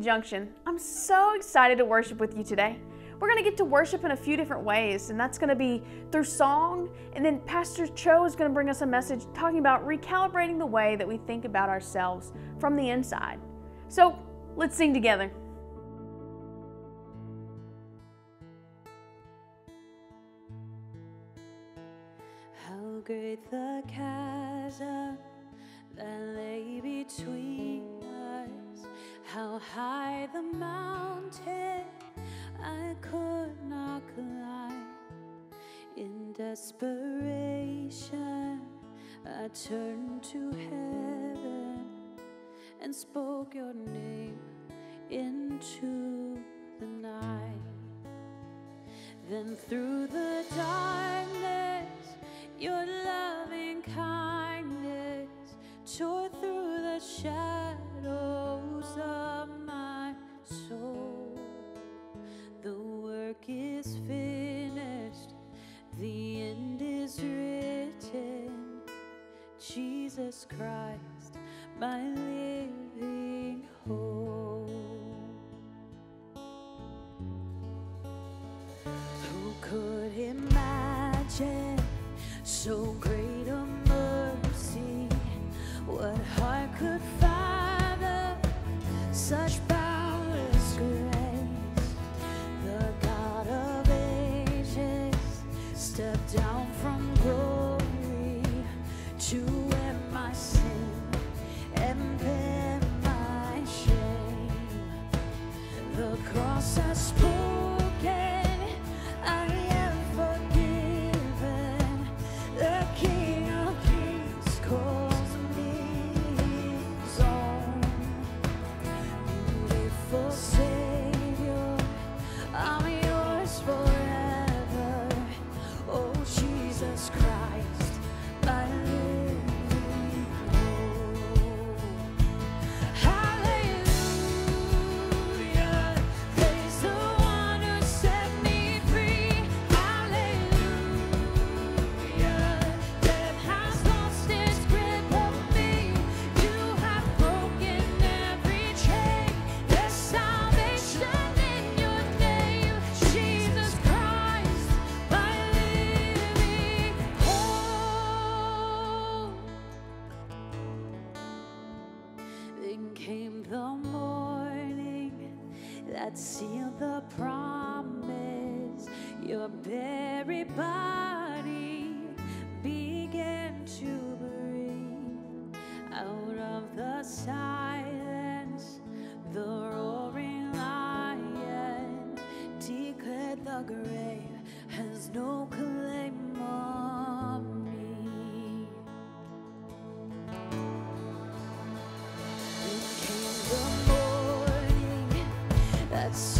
Junction. I'm so excited to worship with you today. We're going to get to worship in a few different ways, and that's going to be through song. And then Pastor Cho is going to bring us a message talking about recalibrating the way that we think about ourselves from the inside. So let's sing together. How great the chasm that lay between desperation, I turned to heaven and spoke your name into the night. Then through the So great a mercy, what heart could fathom such boundless grace? The God of ages stepped down from glory to end my sin and bear my shame. The cross has spoken. See. sea us.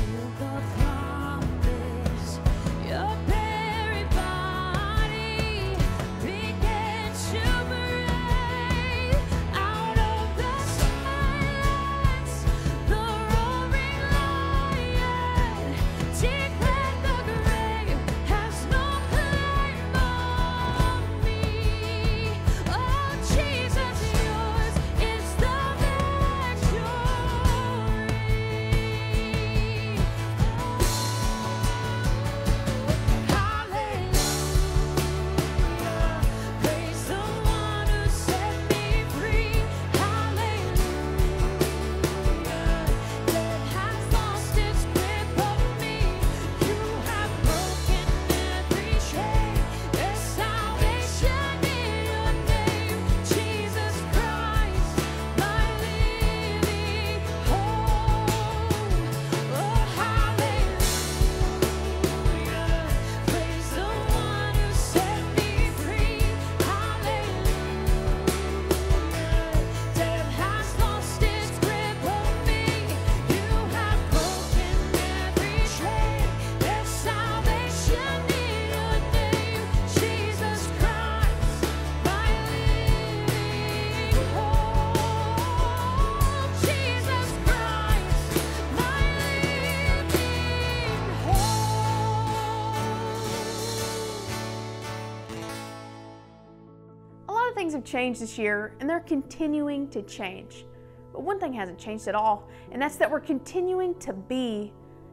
have changed this year, and they're continuing to change. But one thing hasn't changed at all, and that's that we're continuing to be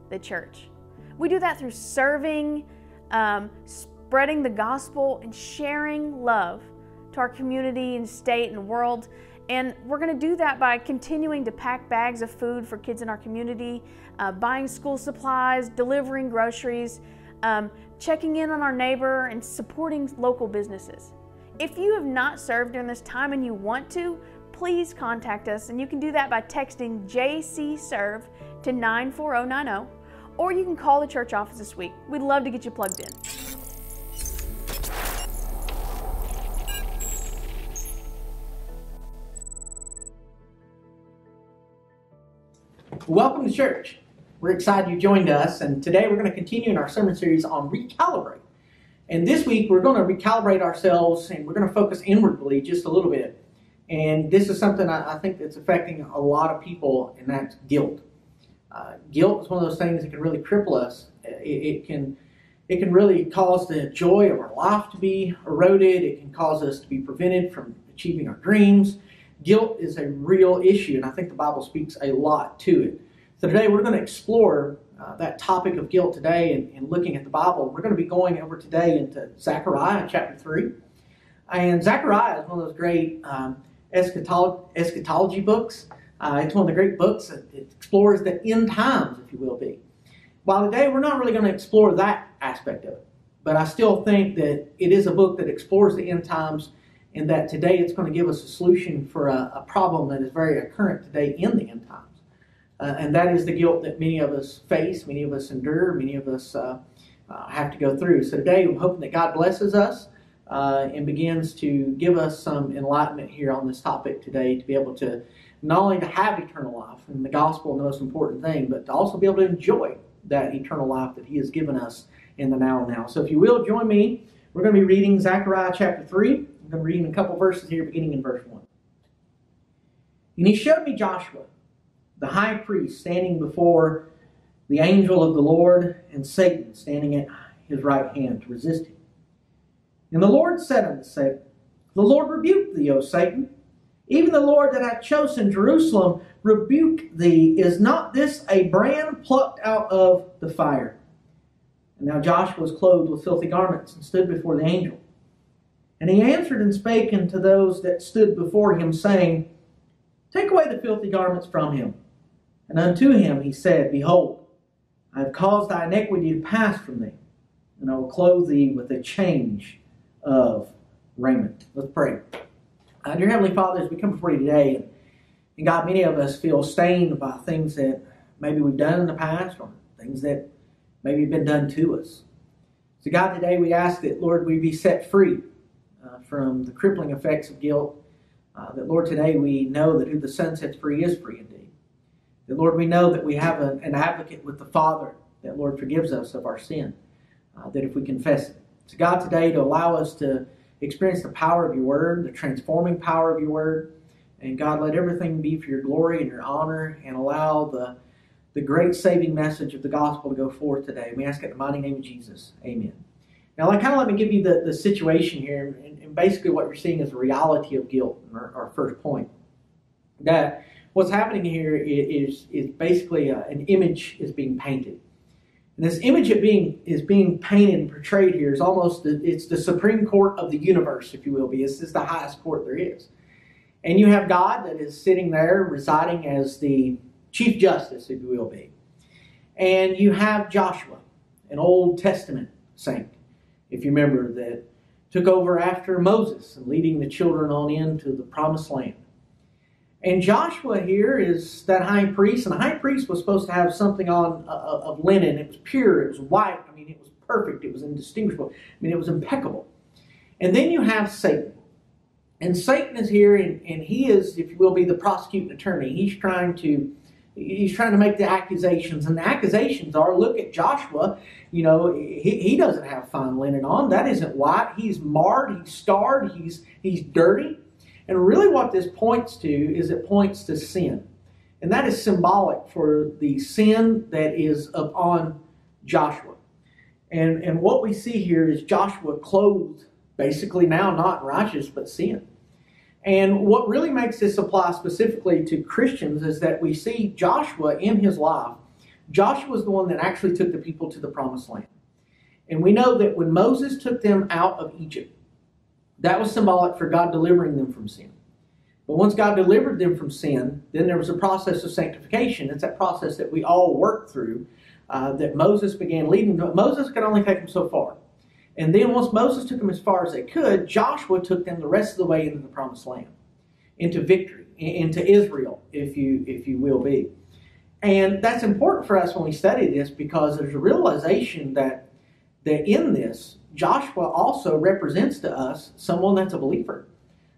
the church. We do that through serving, um, spreading the gospel, and sharing love to our community and state and world. And we're going to do that by continuing to pack bags of food for kids in our community, uh, buying school supplies, delivering groceries, um, checking in on our neighbor, and supporting local businesses. If you have not served during this time and you want to, please contact us. And you can do that by texting JC Serve to 94090, or you can call the church office this week. We'd love to get you plugged in. Welcome to church. We're excited you joined us, and today we're going to continue in our sermon series on recalibrate. And this week we're going to recalibrate ourselves and we're going to focus inwardly just a little bit. And this is something I, I think that's affecting a lot of people, and that's guilt. Uh, guilt is one of those things that can really cripple us. It, it can it can really cause the joy of our life to be eroded. It can cause us to be prevented from achieving our dreams. Guilt is a real issue, and I think the Bible speaks a lot to it. So today we're going to explore uh, that topic of guilt today and, and looking at the Bible. We're going to be going over today into Zechariah chapter 3. And Zechariah is one of those great um, eschatology, eschatology books. Uh, it's one of the great books that explores the end times, if you will be. While today we're not really going to explore that aspect of it, but I still think that it is a book that explores the end times and that today it's going to give us a solution for a, a problem that is very current today in the end times. Uh, and that is the guilt that many of us face, many of us endure, many of us uh, uh, have to go through. So today, I'm hoping that God blesses us uh, and begins to give us some enlightenment here on this topic today to be able to not only to have eternal life and the gospel the most important thing, but to also be able to enjoy that eternal life that He has given us in the now and now. So if you will join me, we're going to be reading Zechariah chapter 3. I'm going to be reading a couple verses here beginning in verse 1. And he showed me Joshua the high priest standing before the angel of the Lord, and Satan standing at his right hand to resist him. And the Lord said unto Satan, The Lord rebuke thee, O Satan. Even the Lord that hath chosen Jerusalem rebuke thee. Is not this a brand plucked out of the fire? And now Joshua was clothed with filthy garments and stood before the angel. And he answered and spake unto those that stood before him, saying, Take away the filthy garments from him. And unto him he said, Behold, I have caused thy iniquity to pass from thee, and I will clothe thee with a change of raiment. Let's pray. Uh, dear Heavenly Father, as we come before you today, and, God, many of us feel stained by things that maybe we've done in the past or things that maybe have been done to us. So, God, today we ask that, Lord, we be set free uh, from the crippling effects of guilt. Uh, that, Lord, today we know that who the Son sets free is free indeed. That, Lord, we know that we have a, an advocate with the Father, that, Lord, forgives us of our sin, uh, that if we confess it. So, God, today to allow us to experience the power of your word, the transforming power of your word. And, God, let everything be for your glory and your honor, and allow the, the great saving message of the gospel to go forth today. We ask it in the mighty name of Jesus. Amen. Now, like, kind of let me give you the, the situation here, and, and basically what you're seeing is the reality of guilt, our, our first point. That what's happening here is, is basically a, an image is being painted. And this image of being is being painted and portrayed here is almost the, it's the supreme court of the universe, if you will be. This is the highest court there is. And you have God that is sitting there residing as the chief justice, if you will be. And you have Joshua, an Old Testament saint, if you remember, that took over after Moses and leading the children on into the promised land. And Joshua here is that high priest, and the high priest was supposed to have something on uh, of linen. It was pure, it was white. I mean, it was perfect, it was indistinguishable. I mean, it was impeccable. And then you have Satan. And Satan is here, and, and he is, if you will, be the prosecuting attorney. He's trying to he's trying to make the accusations, and the accusations are: look at Joshua. You know, he, he doesn't have fine linen on. That isn't white. He's marred. He's starred. He's he's dirty. And really, what this points to is it points to sin. And that is symbolic for the sin that is upon Joshua. And, and what we see here is Joshua clothed, basically now not righteous, but sin. And what really makes this apply specifically to Christians is that we see Joshua in his life. Joshua is the one that actually took the people to the promised land. And we know that when Moses took them out of Egypt, that was symbolic for God delivering them from sin. But once God delivered them from sin, then there was a process of sanctification. It's that process that we all work through uh, that Moses began leading. But Moses could only take them so far. And then once Moses took them as far as they could, Joshua took them the rest of the way into the promised land, into victory, into Israel, if you if you will be. And that's important for us when we study this because there's a realization that that in this, Joshua also represents to us someone that's a believer,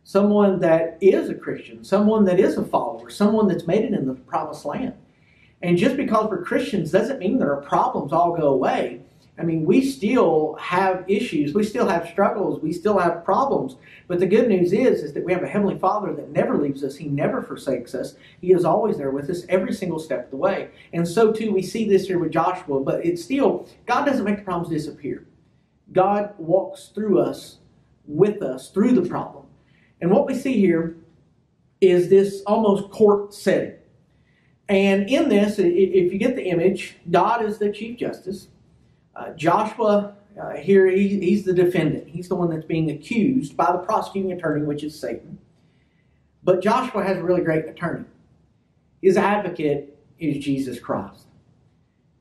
someone that is a Christian, someone that is a follower, someone that's made it in the promised land. And just because we're Christians doesn't mean that our problems all go away. I mean, we still have issues, we still have struggles, we still have problems. But the good news is, is that we have a heavenly Father that never leaves us. He never forsakes us. He is always there with us every single step of the way. And so too, we see this here with Joshua. But it's still God doesn't make the problems disappear. God walks through us, with us, through the problem. And what we see here is this almost court setting. And in this, if you get the image, God is the chief justice. Uh, Joshua, uh, here, he, he's the defendant. He's the one that's being accused by the prosecuting attorney, which is Satan. But Joshua has a really great attorney. His advocate is Jesus Christ.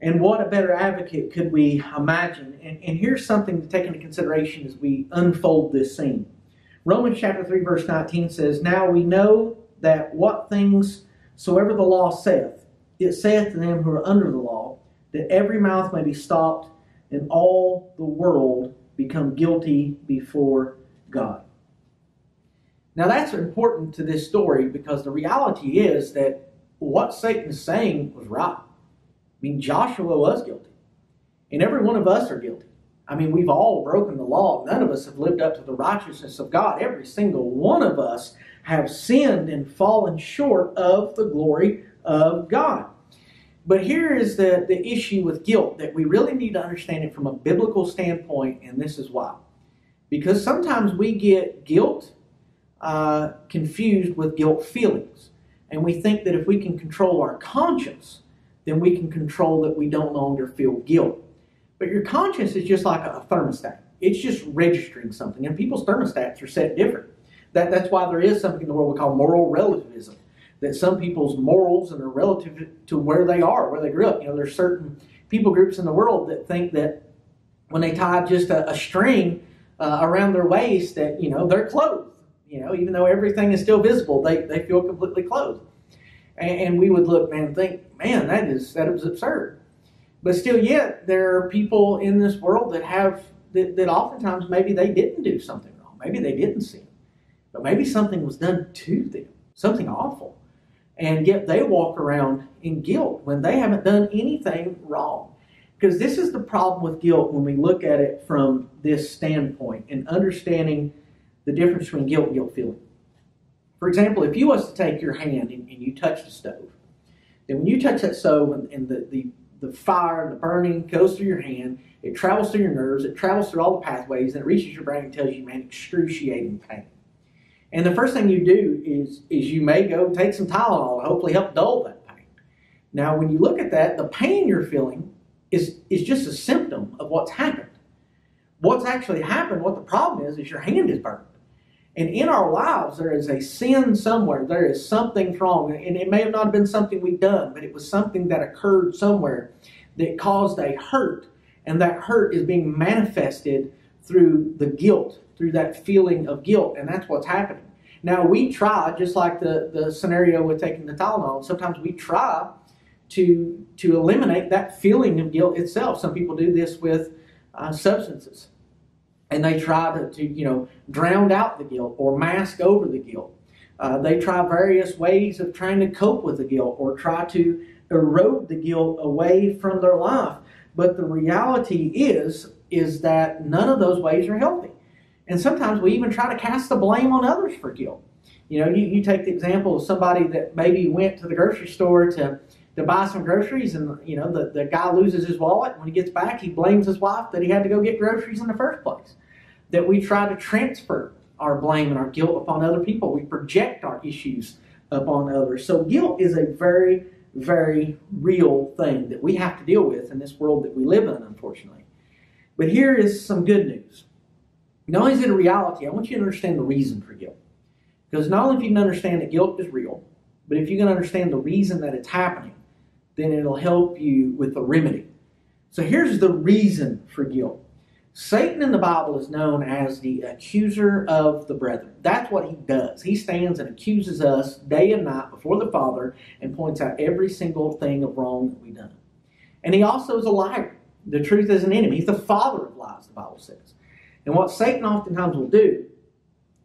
And what a better advocate could we imagine? And, and here's something to take into consideration as we unfold this scene. Romans chapter 3, verse 19 says, Now we know that what things soever the law saith, it saith to them who are under the law, that every mouth may be stopped, and all the world become guilty before God. Now that's important to this story because the reality is that what Satan's saying was right. I mean, Joshua was guilty. And every one of us are guilty. I mean, we've all broken the law. None of us have lived up to the righteousness of God. Every single one of us have sinned and fallen short of the glory of God. But here is the, the issue with guilt that we really need to understand it from a biblical standpoint, and this is why. Because sometimes we get guilt uh, confused with guilt feelings. And we think that if we can control our conscience, then we can control that we don't longer feel guilt. But your conscience is just like a thermostat. It's just registering something. And people's thermostats are set different. That, that's why there is something in the world we call moral relativism. That some people's morals and are relative to where they are, where they grew up. You know, there's certain people groups in the world that think that when they tie just a, a string uh, around their waist, that you know they're clothed. You know, even though everything is still visible, they, they feel completely clothed. And, and we would look man, and think, man, that is that is absurd. But still, yet there are people in this world that have that, that oftentimes maybe they didn't do something wrong, maybe they didn't sin, but maybe something was done to them, something awful, and yet they walk around in guilt when they haven't done anything wrong. Because this is the problem with guilt when we look at it from this standpoint and understanding the difference between guilt and guilt feeling. For example, if you was to take your hand and, and you touch the stove, then when you touch that stove and, and the, the, the fire, and the burning goes through your hand, it travels through your nerves, it travels through all the pathways, and it reaches your brain and tells you, man, excruciating pain. And the first thing you do is, is you may go take some Tylenol hopefully help dull that pain. Now, when you look at that, the pain you're feeling is, is just a symptom of what's happened. What's actually happened, what the problem is, is your hand is burned. And in our lives, there is a sin somewhere. There is something wrong. And it may have not been something we've done, but it was something that occurred somewhere that caused a hurt. And that hurt is being manifested through the guilt, through that feeling of guilt. And that's what's happening. Now, we try, just like the, the scenario with taking the Tylenol, sometimes we try to, to eliminate that feeling of guilt itself. Some people do this with uh, substances and they try to, to you know drown out the guilt or mask over the guilt. Uh, they try various ways of trying to cope with the guilt or try to erode the guilt away from their life. But the reality is is that none of those ways are healthy. And sometimes we even try to cast the blame on others for guilt. You know, you, you take the example of somebody that maybe went to the grocery store to to buy some groceries and you know the, the guy loses his wallet when he gets back he blames his wife that he had to go get groceries in the first place that we try to transfer our blame and our guilt upon other people. We project our issues upon others. So guilt is a very, very real thing that we have to deal with in this world that we live in, unfortunately. But here is some good news. Not only is it a reality, I want you to understand the reason for guilt. Because not only if you can understand that guilt is real, but if you can understand the reason that it's happening, then it'll help you with the remedy. So here's the reason for guilt. Satan in the Bible is known as the accuser of the brethren. That's what he does. He stands and accuses us day and night before the Father and points out every single thing of wrong that we've done. And he also is a liar. The truth is an enemy. He's the father of lies, the Bible says. And what Satan oftentimes will do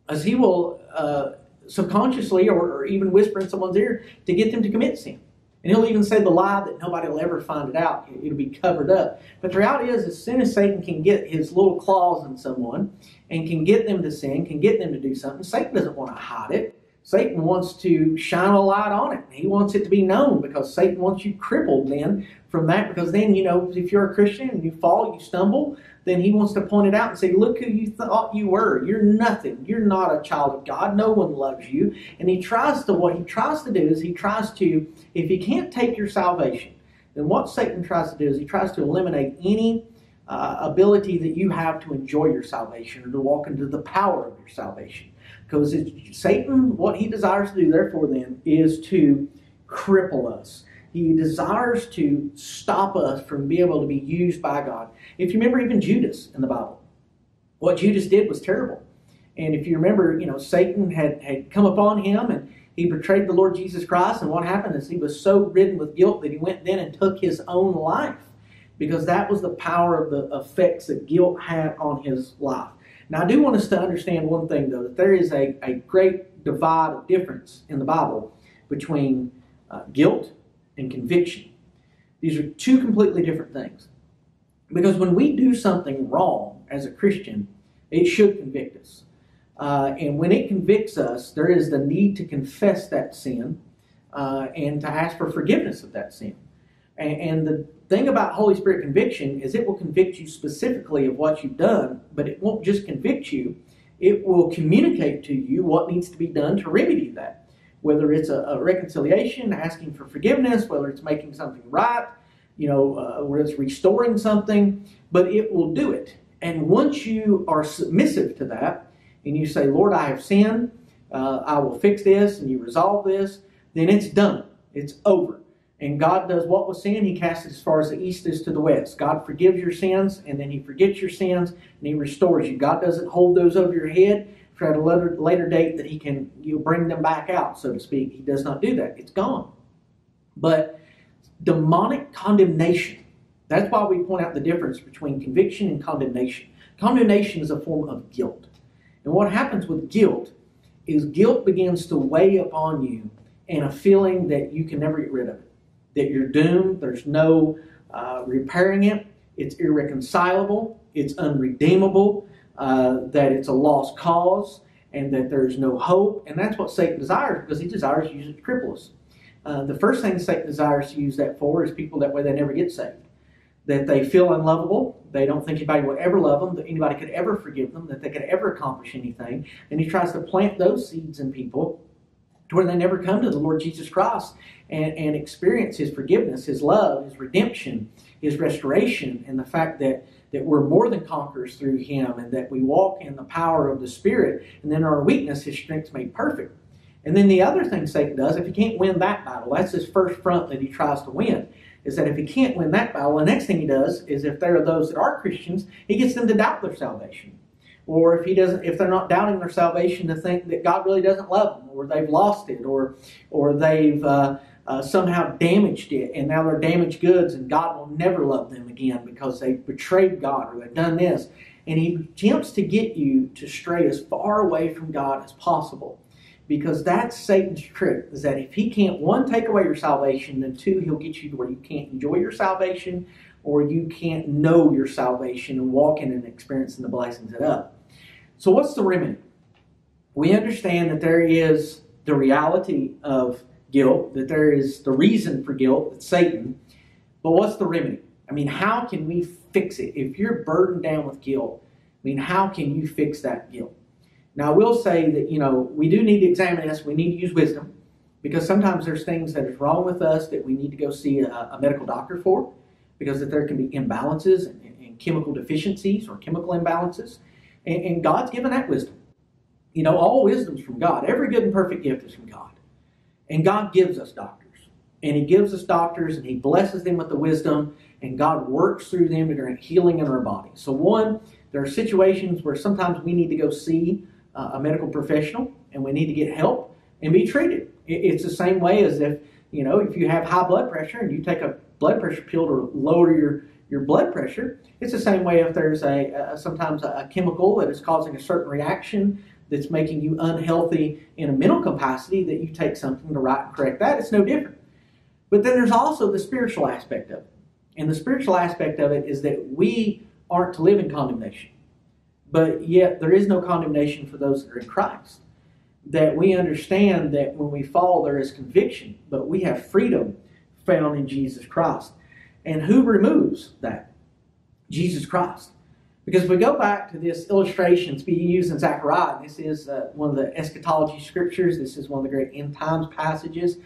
is he will uh, subconsciously or, or even whisper in someone's ear to get them to commit sin. And he'll even say the lie that nobody will ever find it out. It'll be covered up. But the reality is, as soon as Satan can get his little claws in someone and can get them to sin, can get them to do something, Satan doesn't want to hide it. Satan wants to shine a light on it. He wants it to be known because Satan wants you crippled then from that. Because then, you know, if you're a Christian and you fall, you stumble, then he wants to point it out and say, Look who you thought you were. You're nothing. You're not a child of God. No one loves you. And he tries to, what he tries to do is he tries to, if he can't take your salvation, then what Satan tries to do is he tries to eliminate any uh, ability that you have to enjoy your salvation or to walk into the power of your salvation. Because Satan, what he desires to do, therefore, then, is to cripple us. He desires to stop us from being able to be used by God. If you remember, even Judas in the Bible, what Judas did was terrible. And if you remember, you know, Satan had, had come upon him and he betrayed the Lord Jesus Christ. And what happened is he was so ridden with guilt that he went then and took his own life because that was the power of the effects that guilt had on his life. Now, I do want us to understand one thing, though, that there is a, a great divide of difference in the Bible between uh, guilt and conviction. These are two completely different things. Because when we do something wrong as a Christian, it should convict us. Uh, and when it convicts us, there is the need to confess that sin uh, and to ask for forgiveness of that sin. And, and the thing about Holy Spirit conviction is it will convict you specifically of what you've done, but it won't just convict you, it will communicate to you what needs to be done to remedy that. Whether it's a, a reconciliation, asking for forgiveness, whether it's making something right, you know, uh, whether it's restoring something, but it will do it. And once you are submissive to that, and you say, Lord, I have sinned, uh, I will fix this, and you resolve this, then it's done. It's over. And God does what was sin, He casts it as far as the east is to the west. God forgives your sins, and then He forgets your sins, and He restores you. God doesn't hold those over your head at a later, later date that He can you bring them back out, so to speak. He does not do that. It's gone. But demonic condemnation, that's why we point out the difference between conviction and condemnation. Condemnation is a form of guilt. And what happens with guilt is guilt begins to weigh upon you and a feeling that you can never get rid of it. That you're doomed, there's no uh, repairing it, it's irreconcilable, it's unredeemable, uh, that it's a lost cause, and that there's no hope. And that's what Satan desires because he desires to use it to cripple us. Uh, the first thing Satan desires to use that for is people that way they never get saved. That they feel unlovable, they don't think anybody will ever love them, that anybody could ever forgive them, that they could ever accomplish anything. And he tries to plant those seeds in people to where they never come to the Lord Jesus Christ and, and experience His forgiveness, His love, His redemption, His restoration, and the fact that, that we're more than conquerors through Him and that we walk in the power of the Spirit, and then our weakness, His strength's made perfect. And then the other thing Satan does, if he can't win that battle, that's his first front that he tries to win, is that if he can't win that battle, the next thing he does is if there are those that are Christians, he gets them to doubt their salvation or if he doesn't if they're not doubting their salvation to think that god really doesn't love them or they've lost it or or they've uh, uh, somehow damaged it and now they're damaged goods and god will never love them again because they've betrayed god or they've done this and he attempts to get you to stray as far away from god as possible because that's satan's trick is that if he can't one take away your salvation then two he'll get you to where you can't enjoy your salvation or you can't know your salvation and walk in and experiencing the blessings thereof. So, what's the remedy? We understand that there is the reality of guilt, that there is the reason for guilt, it's Satan. But what's the remedy? I mean, how can we fix it? If you're burdened down with guilt, I mean, how can you fix that guilt? Now, I will say that, you know, we do need to examine this. We need to use wisdom because sometimes there's things that is wrong with us that we need to go see a, a medical doctor for because that there can be imbalances and, and chemical deficiencies or chemical imbalances. And, and God's given that wisdom. You know, all wisdom's from God. Every good and perfect gift is from God. And God gives us doctors. And He gives us doctors and He blesses them with the wisdom, and God works through them to grant healing in our bodies. So, one, there are situations where sometimes we need to go see uh, a medical professional and we need to get help and be treated. It- It's the same way as if, you know, if you have high blood pressure and you take a blood pressure pill to lower your, your blood pressure, it's the same way if there's a, a sometimes a, a chemical that is causing a certain reaction that's making you unhealthy in a mental capacity that you take something to right and correct that. It's no different. But then there's also the spiritual aspect of it. And the spiritual aspect of it is that we aren't to live in condemnation. But yet there is no condemnation for those that are in Christ. That we understand that when we fall, there is conviction, but we have freedom found in Jesus Christ. And who removes that? Jesus Christ. Because if we go back to this illustration it's being used in Zechariah, this is uh, one of the eschatology scriptures. This is one of the great end times passages.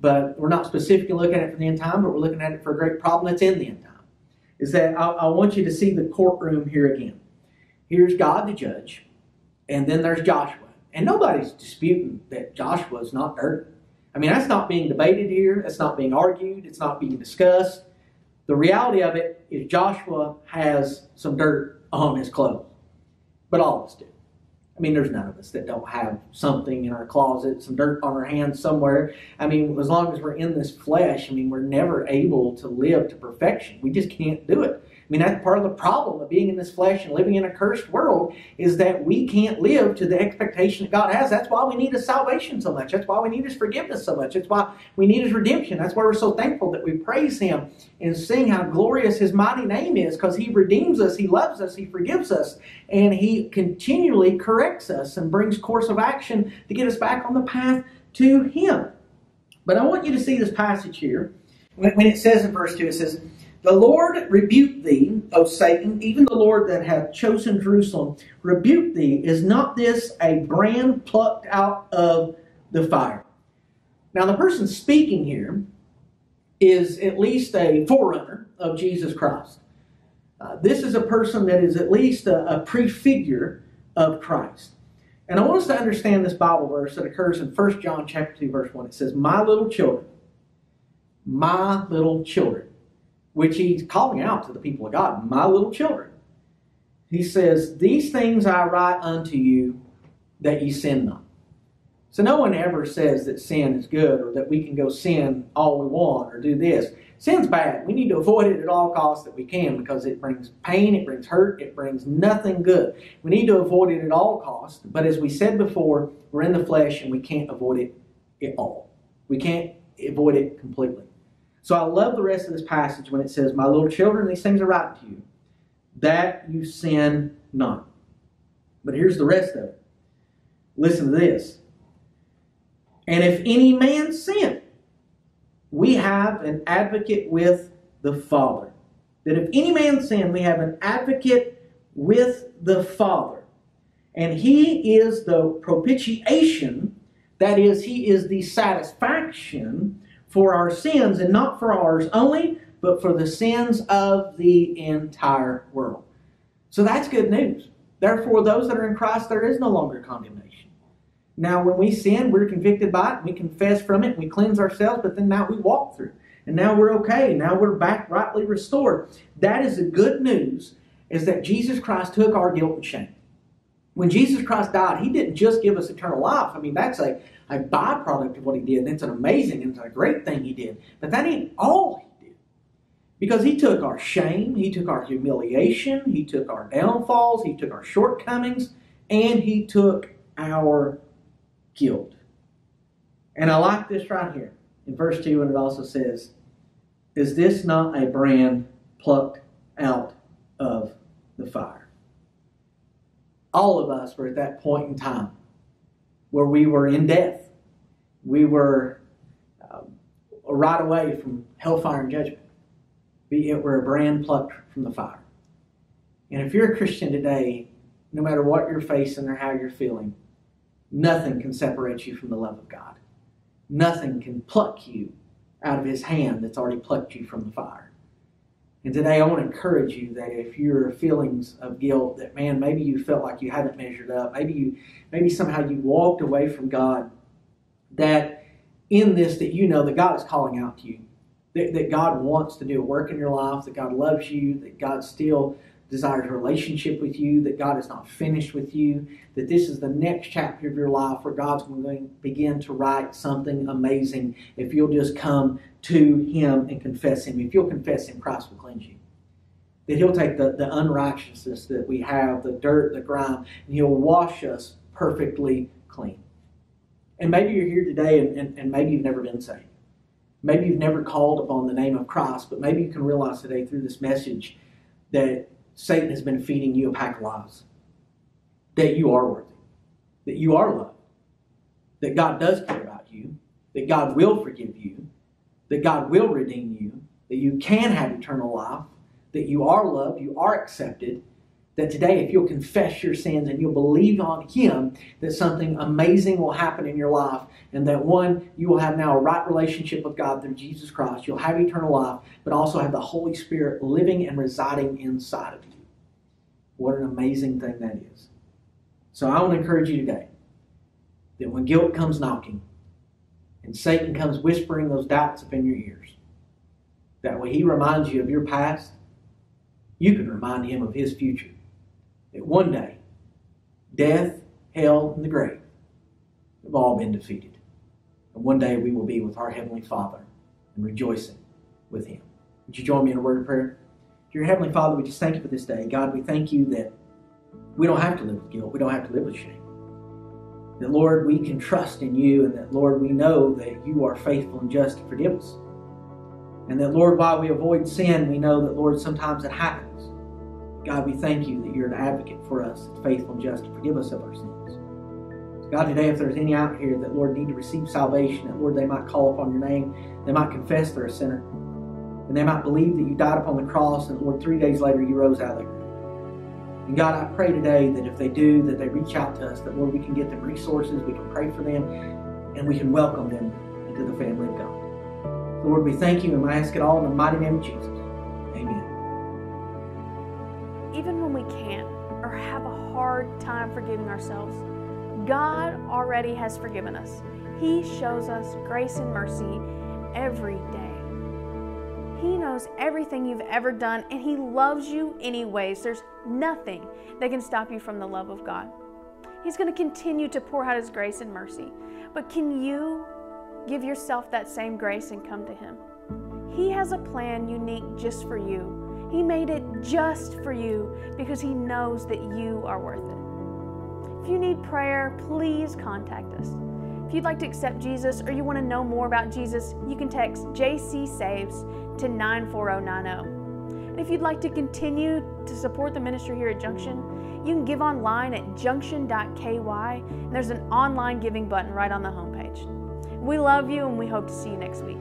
But we're not specifically looking at it for the end time, but we're looking at it for a great problem that's in the end time. Is that I, I want you to see the courtroom here again. Here's God the judge, and then there's Joshua. And nobody's disputing that Joshua is not dirty. I mean, that's not being debated here, that's not being argued, it's not being discussed. The reality of it is Joshua has some dirt on his clothes. But all of us do. I mean, there's none of us that don't have something in our closet, some dirt on our hands somewhere. I mean, as long as we're in this flesh, I mean, we're never able to live to perfection. We just can't do it. I mean, that's part of the problem of being in this flesh and living in a cursed world is that we can't live to the expectation that God has. That's why we need His salvation so much. That's why we need His forgiveness so much. That's why we need His redemption. That's why we're so thankful that we praise Him and sing how glorious His mighty name is because He redeems us, He loves us, He forgives us, and He continually corrects us and brings course of action to get us back on the path to Him. But I want you to see this passage here. When it says in verse 2, it says, The Lord rebuke thee, O Satan, even the Lord that hath chosen Jerusalem, rebuke thee. Is not this a brand plucked out of the fire? Now, the person speaking here is at least a forerunner of Jesus Christ. Uh, this is a person that is at least a, a prefigure of Christ. And I want us to understand this Bible verse that occurs in 1 John chapter 2, verse 1. It says, My little children, my little children, which he's calling out to the people of God, my little children. He says, These things I write unto you that ye sin not. So no one ever says that sin is good or that we can go sin all we want or do this. Sin's bad. We need to avoid it at all costs that we can because it brings pain, it brings hurt, it brings nothing good. We need to avoid it at all costs. But as we said before, we're in the flesh and we can't avoid it at all. We can't avoid it completely. So I love the rest of this passage when it says, My little children, these things are write to you, that you sin not. But here's the rest of it. Listen to this. And if any man sin, we have an advocate with the Father. That if any man sin, we have an advocate with the Father. And he is the propitiation, that is, he is the satisfaction for our sins, and not for ours only, but for the sins of the entire world. So that's good news. Therefore, those that are in Christ, there is no longer condemnation. Now, when we sin, we're convicted by it, we confess from it, we cleanse ourselves, but then now we walk through. And now we're okay. Now we're back rightly restored. That is the good news, is that Jesus Christ took our guilt and shame. When Jesus Christ died, He didn't just give us eternal life. I mean, that's a, a byproduct of what He did. And it's an amazing and it's a great thing He did. But that ain't all He did. Because He took our shame, He took our humiliation, He took our downfalls, He took our shortcomings, and He took our guilt. And I like this right here in verse 2 when it also says, Is this not a brand plucked out of the fire? All of us were at that point in time where we were in death. We were um, right away from hellfire and judgment. We it were a brand plucked from the fire. And if you're a Christian today, no matter what you're facing or how you're feeling, nothing can separate you from the love of God. Nothing can pluck you out of His hand that's already plucked you from the fire. And today I want to encourage you that if you're feelings of guilt, that man, maybe you felt like you haven't measured up, maybe you maybe somehow you walked away from God, that in this that you know that God is calling out to you. That, that God wants to do a work in your life, that God loves you, that God still desires relationship with you, that God is not finished with you, that this is the next chapter of your life where God's going to begin to write something amazing if you'll just come to Him and confess Him. If you'll confess Him, Christ will cleanse you. That He'll take the, the unrighteousness that we have, the dirt, the grime, and He'll wash us perfectly clean. And maybe you're here today and, and, and maybe you've never been saved. Maybe you've never called upon the name of Christ, but maybe you can realize today through this message that Satan has been feeding you a pack of lies. That you are worthy. That you are loved. That God does care about you. That God will forgive you. That God will redeem you. That you can have eternal life. That you are loved. You are accepted. That today, if you'll confess your sins and you'll believe on Him, that something amazing will happen in your life. And that one, you will have now a right relationship with God through Jesus Christ. You'll have eternal life, but also have the Holy Spirit living and residing inside of you. What an amazing thing that is. So I want to encourage you today that when guilt comes knocking and Satan comes whispering those doubts up in your ears, that when he reminds you of your past, you can remind him of his future. That one day, death, hell, and the grave have all been defeated. And one day we will be with our Heavenly Father and rejoicing with him. Would you join me in a word of prayer? Dear Heavenly Father, we just thank you for this day. God, we thank you that we don't have to live with guilt. We don't have to live with shame. That, Lord, we can trust in you, and that, Lord, we know that you are faithful and just to forgive us. And that, Lord, while we avoid sin, we know that, Lord, sometimes it happens. God, we thank you that you're an advocate for us, faithful and just to forgive us of our sins. God, today, if there's any out here that, Lord, need to receive salvation, that, Lord, they might call upon your name, they might confess they're a sinner, and they might believe that you died upon the cross, and, Lord, three days later you rose out of the grave. And God, I pray today that if they do, that they reach out to us, that, Lord, we can get them resources, we can pray for them, and we can welcome them into the family of God. Lord, we thank you and I ask it all in the mighty name of Jesus. When we can't or have a hard time forgiving ourselves, God already has forgiven us. He shows us grace and mercy every day. He knows everything you've ever done and He loves you anyways. There's nothing that can stop you from the love of God. He's going to continue to pour out His grace and mercy. But can you give yourself that same grace and come to Him? He has a plan unique just for you. He made it just for you because He knows that you are worth it. If you need prayer, please contact us. If you'd like to accept Jesus or you want to know more about Jesus, you can text JC Saves to 94090. And if you'd like to continue to support the ministry here at Junction, you can give online at junction.ky, and there's an online giving button right on the homepage. We love you and we hope to see you next week.